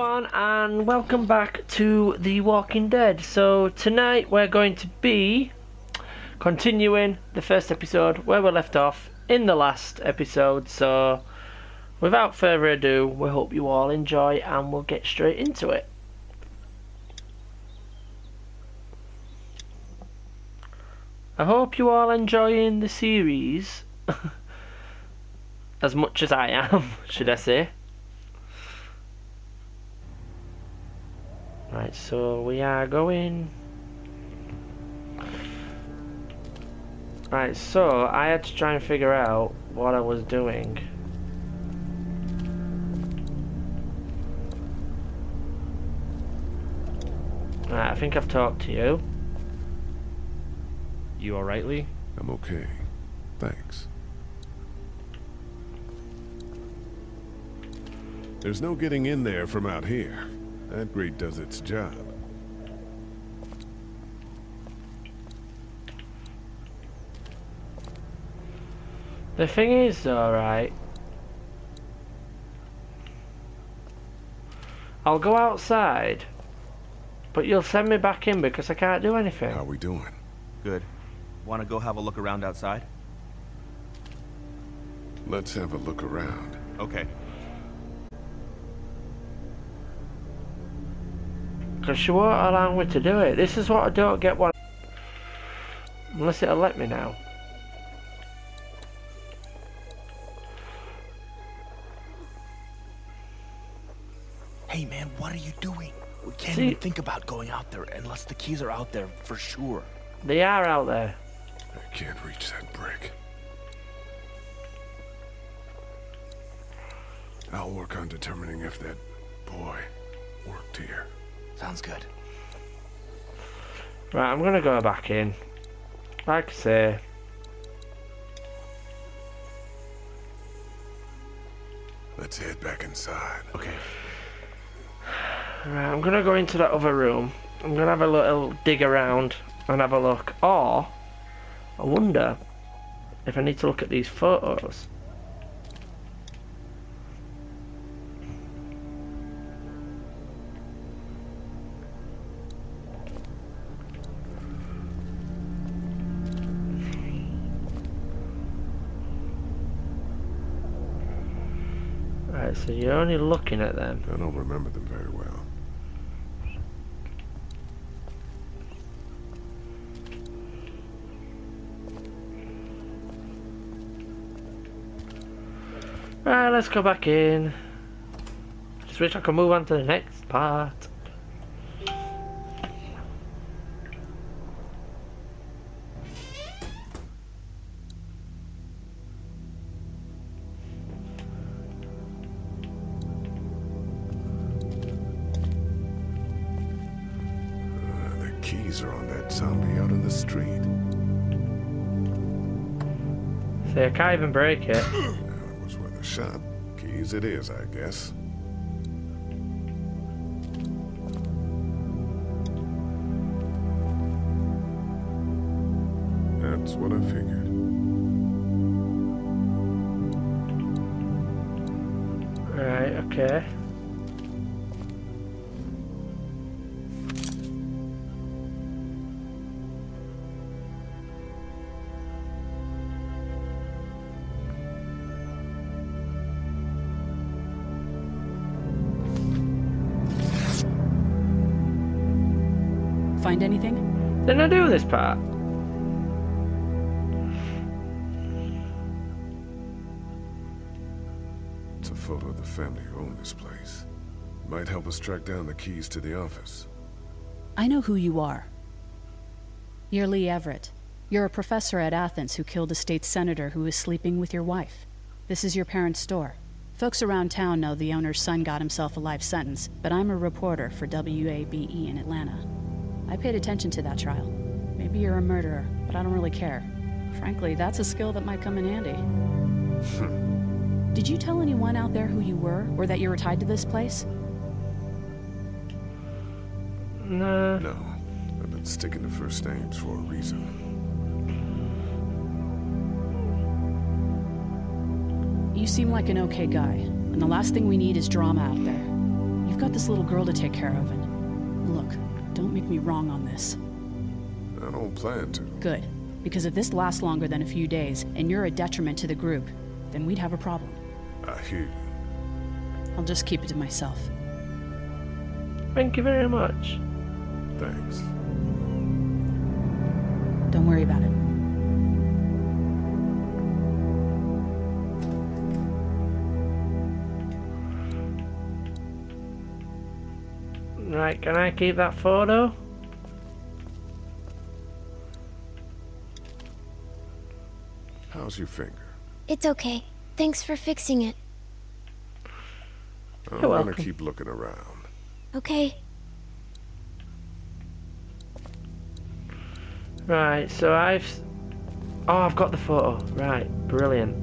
everyone, and welcome back to The Walking Dead. So, tonight we're going to be continuing the first episode where we left off in the last episode. So, without further ado, we hope you all enjoy and we'll get straight into it. I hope you all enjoying the series as much as I am, should I say. Right, so we are going... Right, so I had to try and figure out what I was doing. Right, I think I've talked to you. You alright, Lee? I'm okay. Thanks. There's no getting in there from out here. That grate does its job. The thing is, alright. I'll go outside, but you'll send me back in because I can't do anything. How are we doing? Good. Want to go have a look around outside? Let's have a look around. Okay. Because she won't allow me to do it. This is what I don't get what... Unless it'll let me now. Hey man, what are you doing? We can't See- even think about going out there unless the keys are out there for sure. They are out there. I can't reach that brick. I'll work on determining if that boy worked here. Sounds good. Right, I'm gonna go back in. Like I say, Let's head back inside. Okay. right, I'm gonna go into that other room. I'm gonna have a little dig around and have a look. Or, I wonder if I need to look at these photos. Right, so you're only looking at them. I don't remember them very well. Right, let's go back in. Just wish I could move on to the next part. Keys are on that zombie out in the street. See, I can't even break it. Uh, it was worth a shot. Keys it is, I guess. A photo of the family who own this place. Might help us track down the keys to the office. I know who you are. You're Lee Everett. You're a professor at Athens who killed a state senator who was sleeping with your wife. This is your parents' store. Folks around town know the owner's son got himself a life sentence, but I'm a reporter for WABE in Atlanta. I paid attention to that trial. Maybe you're a murderer, but I don't really care. Frankly, that's a skill that might come in handy. Did you tell anyone out there who you were, or that you were tied to this place? No. No, I've been sticking to first names for a reason. You seem like an okay guy, and the last thing we need is drama out there. You've got this little girl to take care of, and look, don't make me wrong on this. I don't plan to. Good. Because if this lasts longer than a few days, and you're a detriment to the group, then we'd have a problem. I hear you. I'll just keep it to myself. Thank you very much. Thanks. Don't worry about it. Right, can I keep that photo? How's your finger? It's okay. Thanks for fixing it. I'm You're gonna welcome. keep looking around. Okay. Right, so I've. Oh, I've got the photo. Right, brilliant.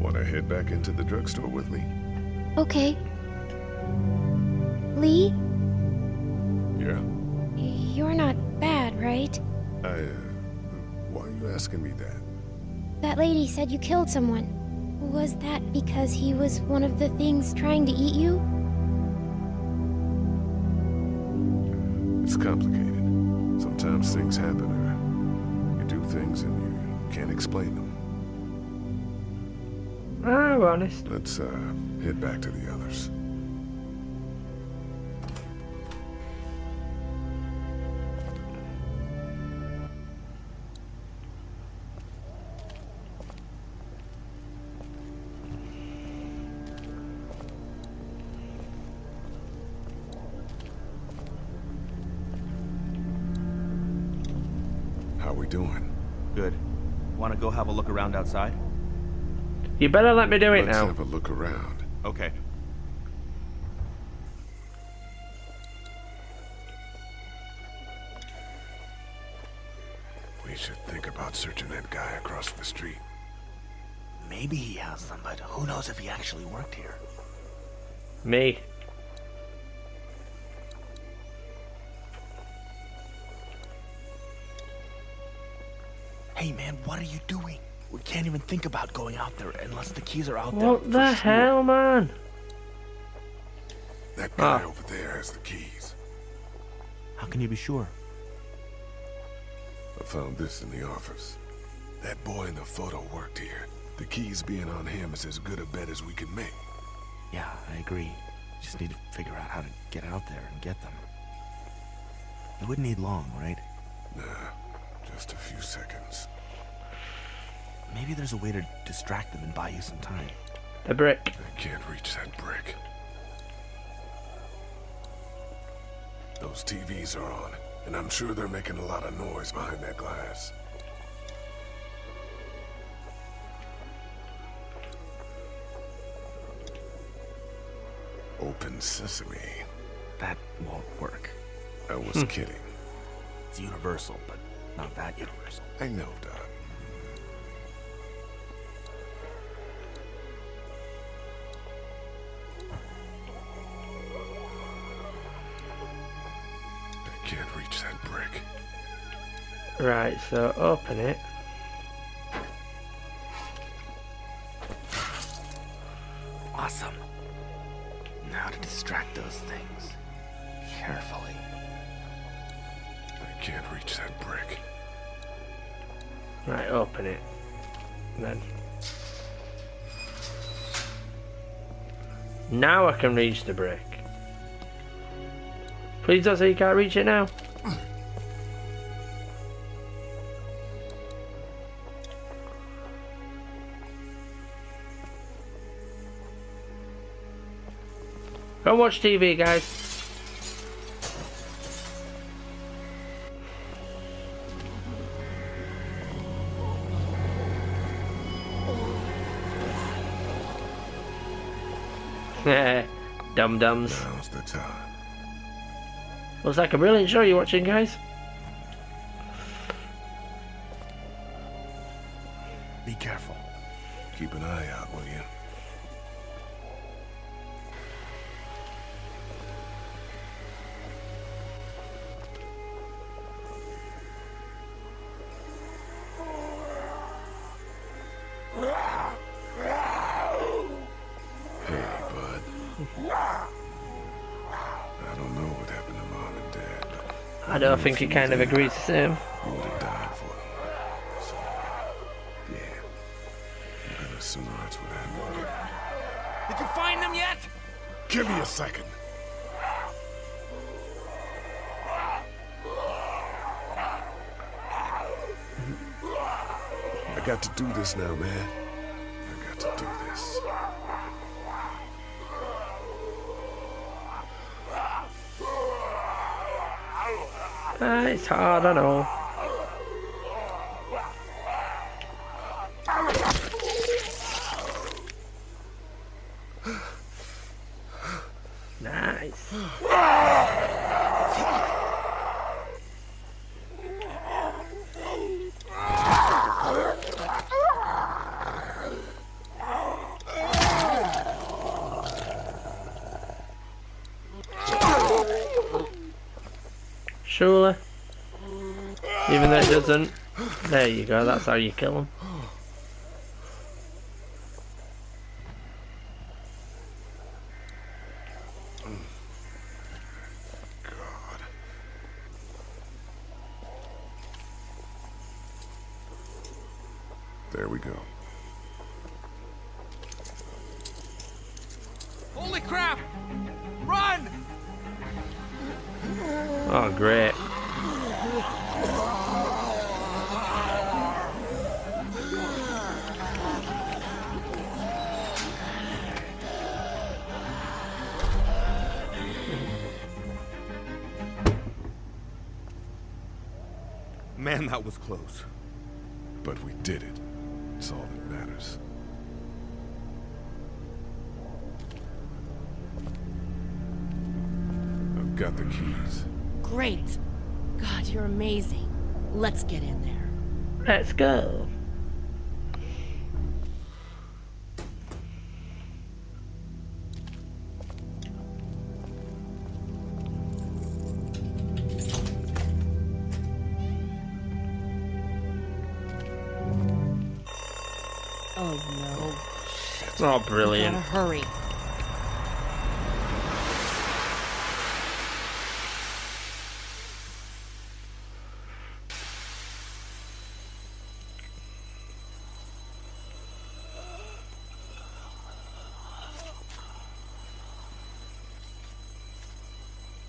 Wanna head back into the drugstore with me? Okay. Lee, Yeah. you're not bad, right? I, uh, why are you asking me that? That lady said you killed someone. Was that because he was one of the things trying to eat you? It's complicated. Sometimes things happen, or you do things and you can't explain them. Ah, honest. Let's, uh, head back to the others. We doing? Good. Want to go have a look around outside? You better let me do it Let's now. have a look around. Okay. We should think about searching that guy across the street. Maybe he has them, but who knows if he actually worked here? Me. What are you doing? We can't even think about going out there unless the keys are out there. What for the sure. hell, man? That guy Ah. over there has the keys. How can you be sure? I found this in the office. That boy in the photo worked here. The keys being on him is as good a bet as we can make. Yeah, I agree. Just need to figure out how to get out there and get them. It wouldn't need long, right? Nah, just a few seconds. Maybe there's a way to distract them and buy you some time. A brick. I can't reach that brick. Those TVs are on, and I'm sure they're making a lot of noise behind that glass. Open sesame. That won't work. I was hmm. kidding. It's universal, but not that universal. I know, Doc. Right, so open it. Awesome. Now to distract those things. Carefully. I can't reach that brick. Right, open it. Then. Now I can reach the brick. Please don't say you can't reach it now. And watch TV, guys. Dum dums. Now's the time. Looks like a brilliant show you're watching, guys. Think he kind of agrees the same. You would have died for them. So, yeah. You better assume that's what happened. Did you find them yet? Give me a second. I got to do this now, man. I got to do this. Ah, it's hard, I know. Nice. Surely. Even though it doesn't. There you go, that's how you kill him. Man, that was close. But we did it. It's all that matters. I've got the keys. Great. God, you're amazing. Let's get in there. Let's go. Oh Oh, no. Gotta hurry.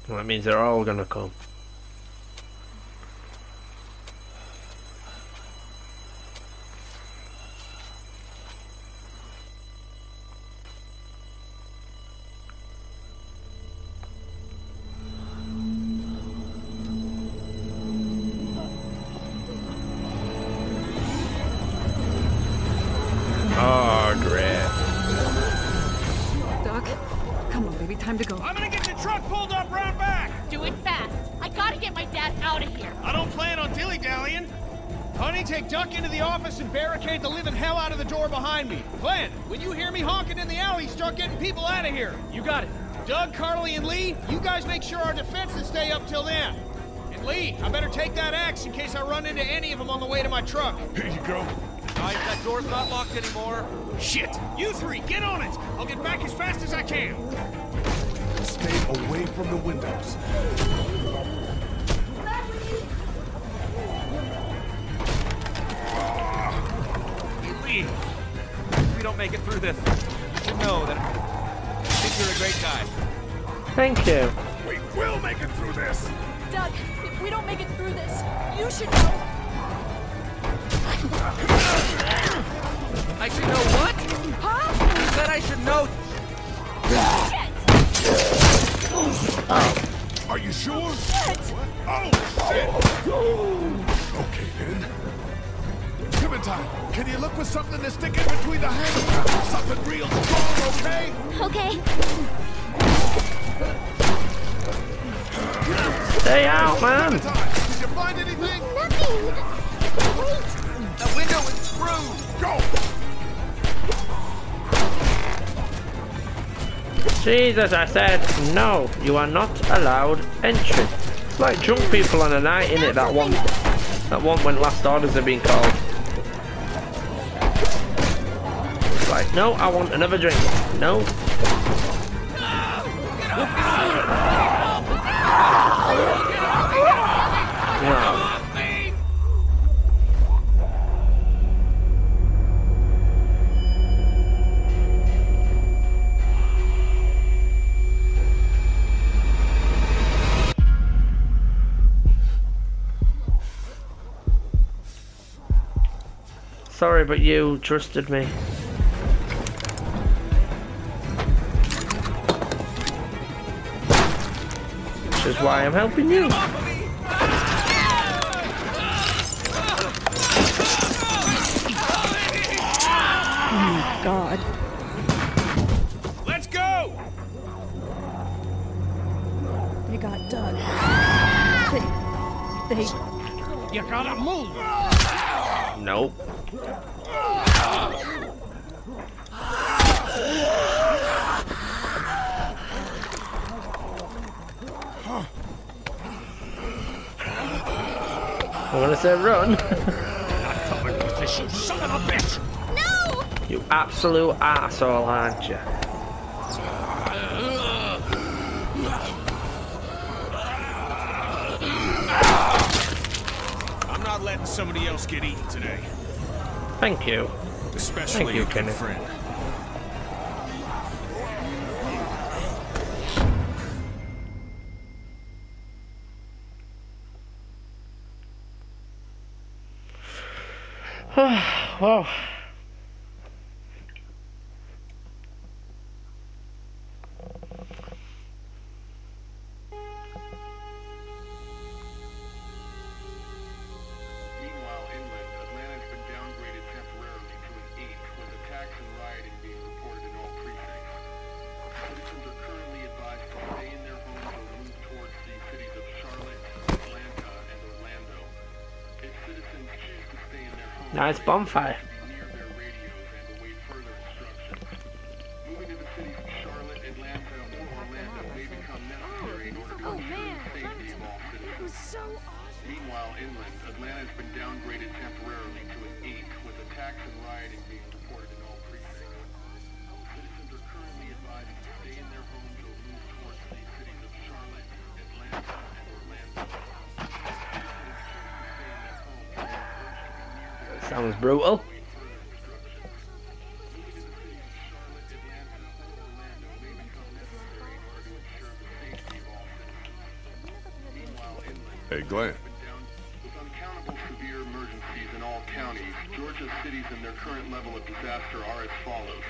Well, that means they're all gonna come. Start getting people out of here. You got it. Doug, Carley, and Lee, you guys make sure our defenses stay up till then. And Lee, I better take that axe in case I run into any of them on the way to my truck. Here you go. Guys, that door's not locked anymore. Shit! You three, get on it! I'll get back as fast as I can. Stay away from the windows. Hey, Lee, if we don't make it through this, you should know that I think you're a great guy. Thank you. We will make it through this. Doug, if we don't make it through this, you should know. I should know what? Huh? You said I should know. Are you sure? Shit! Oh, shit! Okay, then. Clementine, can you look for something to stick in between the hands? Something real strong, okay? Okay. Stay out, man. Did you find anything? Nothing. Wait. The window is screwed. Go! Jesus, I said no. You are not allowed entry. It's like drunk people on a night, innit? That one, that one when last orders are being called. No, I want another drink. No. Sorry, but you trusted me. Is why I'm helping you. Oh, God. Let's go! They got Doug. They. They. You gotta move! Nope. I'm gonna say run. Covered with this, you son of a bitch! No! You absolute asshole, aren't you? I'm not letting somebody else get eaten today. Thank you. Especially Thank you, a good Kenneth. friend. Nice bonfire. Hey, Glenn. with uncountable severe emergencies in all counties. Georgia's cities and their current level of disaster are as follows.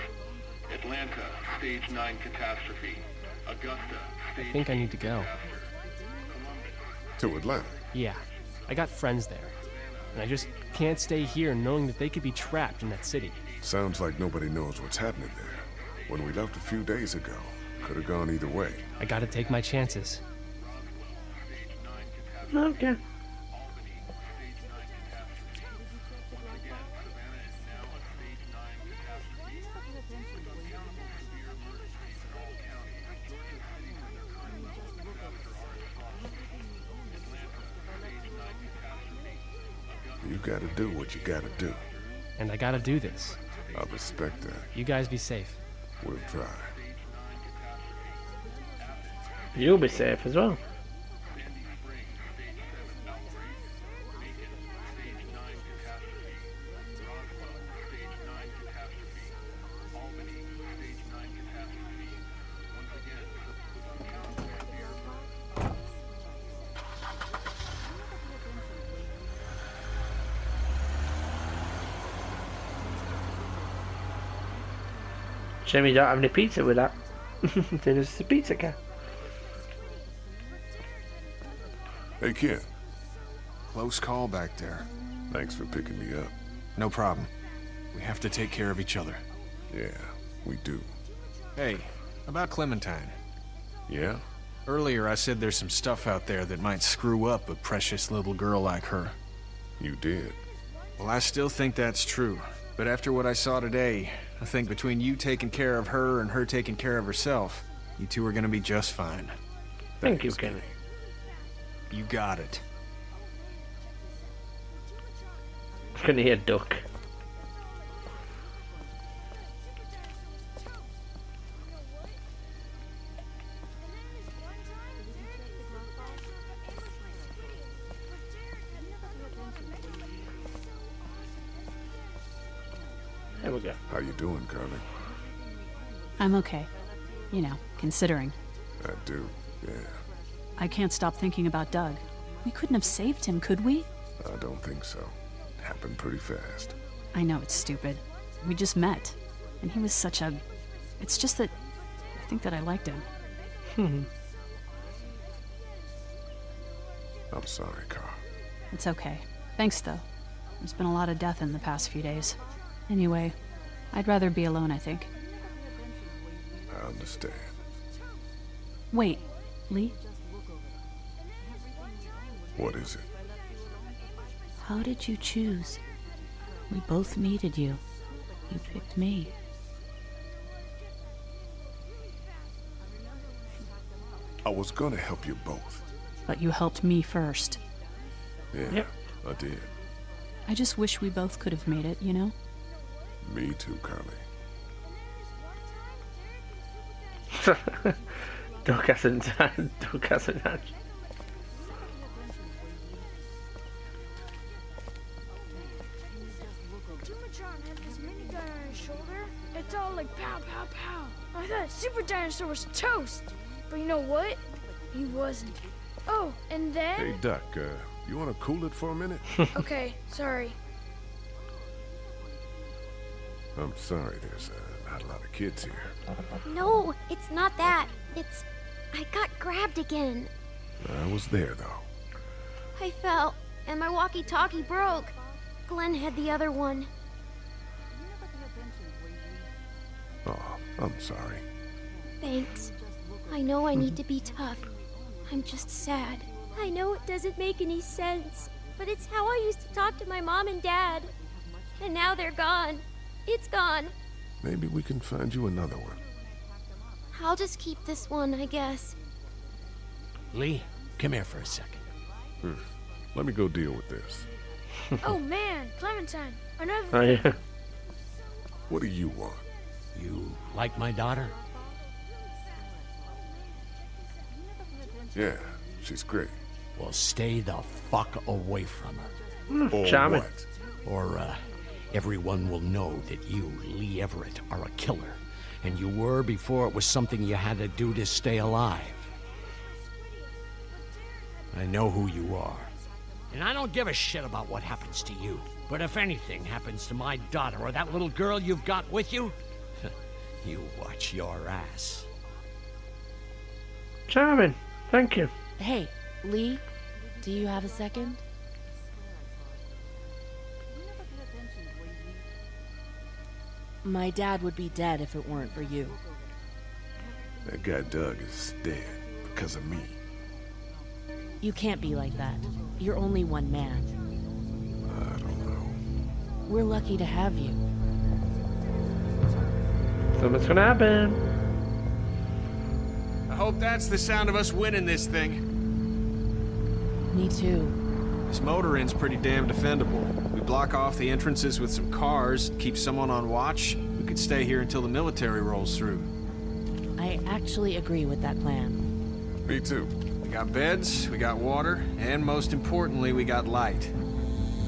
Atlanta, stage 9 catastrophe. Augusta, stage I think I need to go. To Atlanta. Yeah, I got friends there. And I just can't stay here knowing that they could be trapped in that city. Sounds like nobody knows what's happening there. When we left a few days ago, could have gone either way. I gotta take my chances. Stage 9 catastrophe. Okay. Albany, stage 9 catastrophe. Once again, Savannah is now a stage 9 catastrophe. With uncountable severe emergencies in all counties, Georgia's cities and their current level of disaster are as follows. Atlanta, stage 9 catastrophe. Augusta, You gotta do what you gotta do. And I gotta do this. I respect that. You guys be safe. We'll try. stage 9 catastrophe. Athens, You'll be safe as well. Shame you don't have any pizza with that. There's a pizza car. Hey, Ken. Close call back there. Thanks for picking me up. No problem. We have to take care of each other. Yeah, we do. Hey, about Clementine. Yeah? Earlier I said there's some stuff out there that might screw up a precious little girl like her. You did. Well, I still think that's true. But after what I saw today, I think between you taking care of her and her taking care of herself, you two are gonna be just fine. Thank you, Kenny. You got it. Can you hear duck? I'm okay. You know, considering. I do, yeah. I can't stop thinking about Doug. We couldn't have saved him, could we? I don't think so. Happened pretty fast. I know it's stupid. We just met. And he was such a. It's just that. I think that I liked him. Hmm. I'm sorry, Carl. It's okay. Thanks, though. There's been a lot of death in the past few days. Anyway, I'd rather be alone, I think. I understand. Wait, Lee? What is it? How did you choose? We both needed you. You picked me. I was gonna help you both. But you helped me first. Yeah, Yep. I did. I just wish we both could have made it, you know? Me too, Carley. Doug hasn't Doug hasn't. It's all like pow, pow, pow. I thought Super Dinosaur was toast. But you know what? He wasn't. Oh, and then... Hey, Duck, uh, you wanna cool it for a minute? okay, sorry. I'm sorry, there's uh, not a lot of kids here. No, it's not that. It's. I got grabbed again. I was there, though. I fell, and my walkie talkie broke. Glenn had the other one. Oh, I'm sorry. Thanks. I know I need to be tough. I'm just sad. I know it doesn't make any sense, but it's how I used to talk to my mom and dad. And now they're gone. It's gone. Maybe we can find you another one. I'll just keep this one, I guess. Lee, come here for a second. Hmm. Let me go deal with this. oh man, Clementine. Another. Oh yeah. What do you want? You like my daughter? Yeah, she's great. Well, stay the fuck away from her. Or charming. what? Or, uh, everyone will know that you, Lee Everett, are a killer. And you were before it was something you had to do to stay alive. I know who you are. And I don't give a shit about what happens to you. But if anything happens to my daughter or that little girl you've got with you, you watch your ass. Charming. Thank you. Hey, Lee, do you have a second? My dad would be dead if it weren't for you. That guy Doug is dead because of me. You can't be like that. You're only one man. I don't know. We're lucky to have you. Something's gonna happen. I hope that's the sound of us winning this thing. Me too. This motor inn's pretty damn defendable. We block off the entrances with some cars, keep someone on watch. We could stay here until the military rolls through. I actually agree with that plan. Me too. We got beds, we got water, and most importantly, we got light.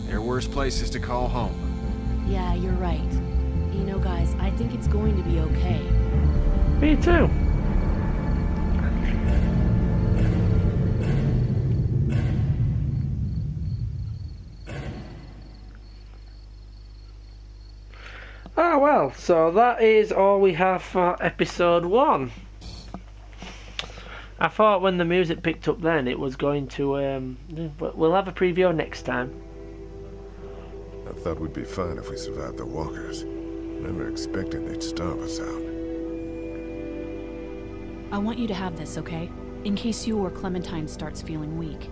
There are worse places to call home. Yeah, you're right. You know, guys, I think it's going to be okay. Me too. Well, so that is all we have for episode one. I thought when the music picked up then it was going to um we'll have a preview next time. I thought we'd be fine if we survived the walkers. Never expected they'd starve us out. I want you to have this, okay? In case you or Clementine starts feeling weak.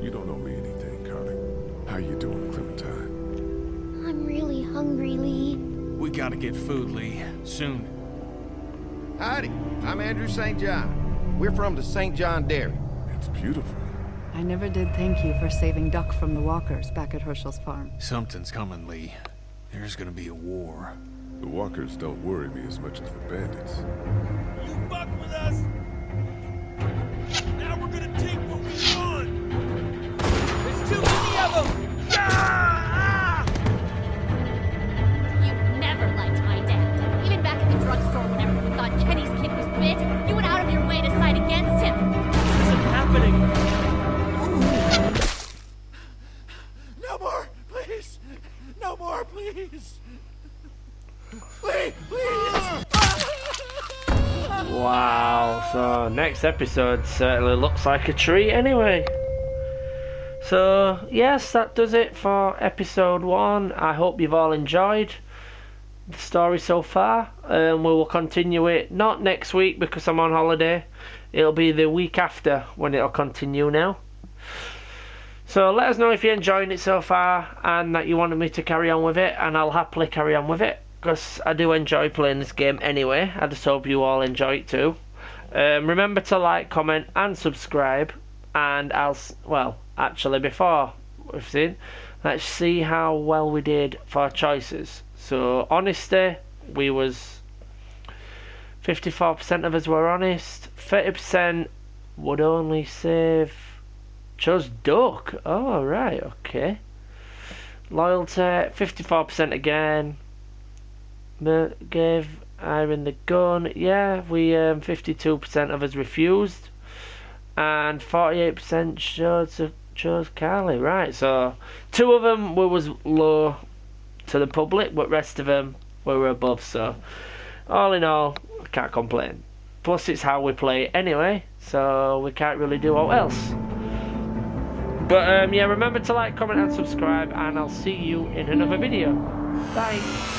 You don't owe me anything, Carley. How you doing, Clementine? I'm really hungry, Lee. We gotta get food, Lee. Soon. Howdy, I'm Andrew St. John. We're from the St. John Dairy. It's beautiful. I never did thank you for saving Duck from the walkers back at Hershel's farm. Something's coming, Lee. There's gonna be a war. The walkers don't worry me as much as the bandits. You fuck with us. So next episode certainly looks like a treat anyway. So, yes, that does it for episode one. I hope you've all enjoyed the story so far. Um, we will continue it not next week because I'm on holiday, it'll be the week after when it'll continue now. So let us know if you're enjoying it so far and that you wanted me to carry on with it, and I'll happily carry on with it because I do enjoy playing this game anyway. I just hope you all enjoy it too. Um, remember to like, comment, and subscribe. And I'll well, actually, before we've seen, let's see how well we did for choices. So honesty, we was 54% of us were honest. 30% would only save. Chose duck. Oh right, okay. Loyalty, 54% again gave Iron the gun. Yeah, we um, 52% of us refused, and 48% chose chose Carley. Right, so two of them were was low to the public, but rest of them were above. So all in all, I can't complain. Plus, it's how we play anyway, so we can't really do what else. But um, yeah, remember to like, comment, and subscribe, and I'll see you in another video. Bye.